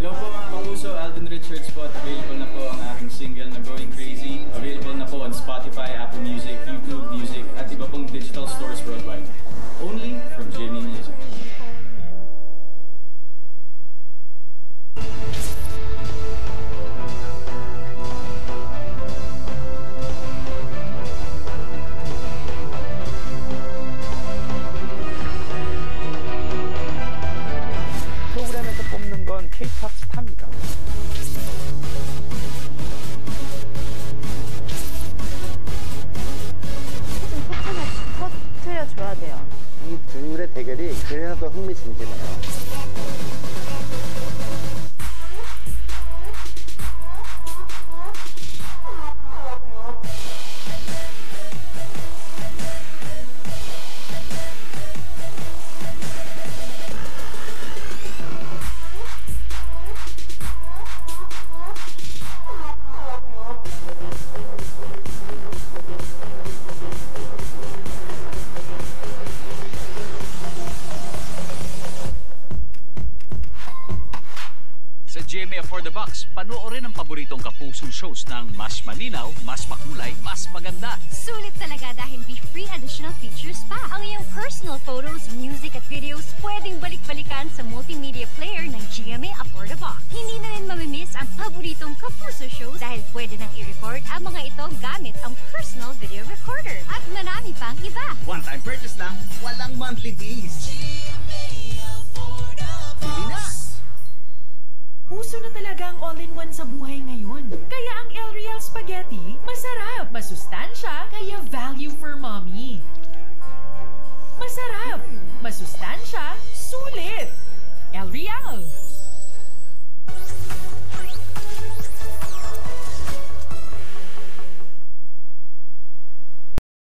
kapuso, Alvin Richards po at available na po ang aking single na Going Crazy. Available na po on Spotify, Apple Music, YouTube Music 이 둘의 대결이 그래서 더 흥미진진해요. GMA For the Box, panoorin ang paboritong kapusong shows ng mas malinaw, mas makulay, mas maganda. Sulit talaga dahil may free additional features pa. Ang iyong personal photos, music at videos pwedeng balik-balikan sa multimedia player ng GMA Afford the Box. Hindi na rin mamimiss ang paboritong Kapuso shows dahil pwede nang i-record ang mga ito gamit ang personal video recorder. At marami pang iba. One-time purchase lang, walang monthly fees. all-in-one sa buhay ngayon. Kaya ang El Real Spaghetti, masarap, masustansya, kaya value for mommy. Masarap, masustansya, sulit. El Real!